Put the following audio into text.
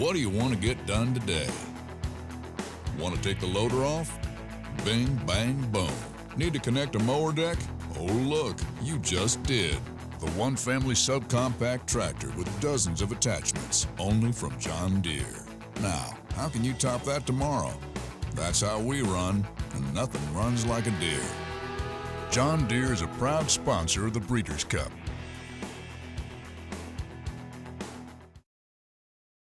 What do you want to get done today? Want to take the loader off? Bing, bang, boom. Need to connect a mower deck? Oh, look, you just did. The one family subcompact tractor with dozens of attachments, only from John Deere. Now, how can you top that tomorrow? That's how we run, and nothing runs like a Deere. John Deere is a proud sponsor of the Breeders' Cup